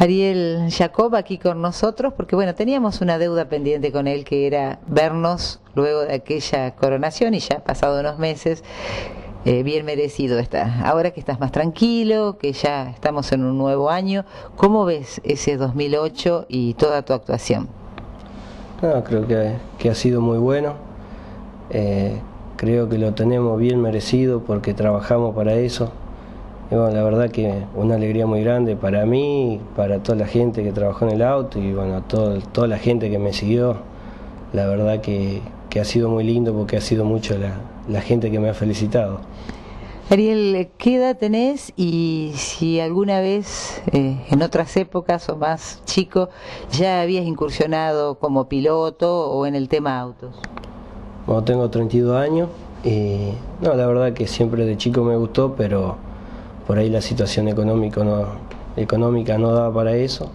Ariel Jacob aquí con nosotros, porque bueno, teníamos una deuda pendiente con él que era vernos luego de aquella coronación y ya pasado unos meses, eh, bien merecido está. Ahora que estás más tranquilo, que ya estamos en un nuevo año, ¿cómo ves ese 2008 y toda tu actuación? No, creo que, que ha sido muy bueno. Eh, creo que lo tenemos bien merecido porque trabajamos para eso bueno, la verdad que una alegría muy grande para mí, para toda la gente que trabajó en el auto y bueno, toda la gente que me siguió. La verdad que, ha sido muy lindo porque ha sido mucho la, gente que me ha felicitado. Ariel, ¿qué edad tenés y si alguna vez eh, en otras épocas o más chico ya habías incursionado como piloto o en el tema autos? Bueno, tengo 32 años y no, la verdad que siempre de chico me gustó, pero por ahí la situación económica no, económica no daba para eso.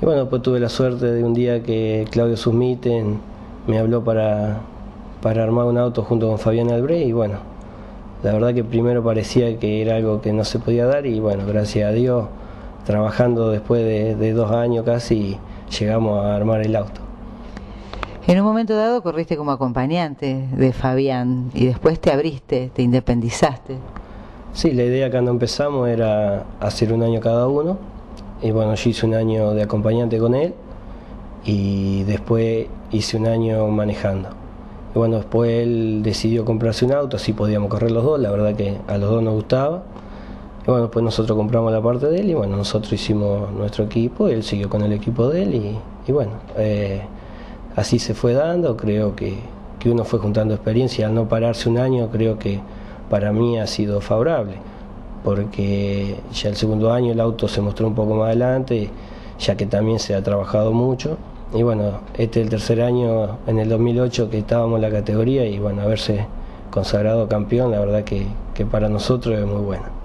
Y bueno, pues tuve la suerte de un día que Claudio Susmiten me habló para, para armar un auto junto con Fabián Albre y bueno, la verdad que primero parecía que era algo que no se podía dar y bueno, gracias a Dios, trabajando después de, de dos años casi, llegamos a armar el auto. En un momento dado corriste como acompañante de Fabián y después te abriste, te independizaste. Sí, la idea cuando empezamos era hacer un año cada uno. Y bueno, yo hice un año de acompañante con él y después hice un año manejando. Y bueno, después él decidió comprarse un auto, así podíamos correr los dos, la verdad que a los dos nos gustaba. Y bueno, después nosotros compramos la parte de él y bueno, nosotros hicimos nuestro equipo, él siguió con el equipo de él y, bueno, eh, así se fue dando, creo que, que uno fue juntando experiencia, al no pararse un año creo que para mí ha sido favorable, porque ya el segundo año el auto se mostró un poco más adelante, ya que también se ha trabajado mucho. Y bueno, este es el tercer año en el 2008 que estábamos en la categoría y bueno, haberse consagrado campeón, la verdad que, que para nosotros es muy bueno.